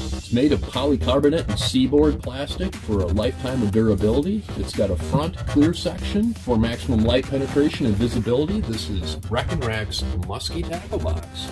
It's made of polycarbonate and seaboard plastic for a lifetime of durability. It's got a front clear section for maximum light penetration and visibility. This is Reck n Rack's Muskie Tackle Box.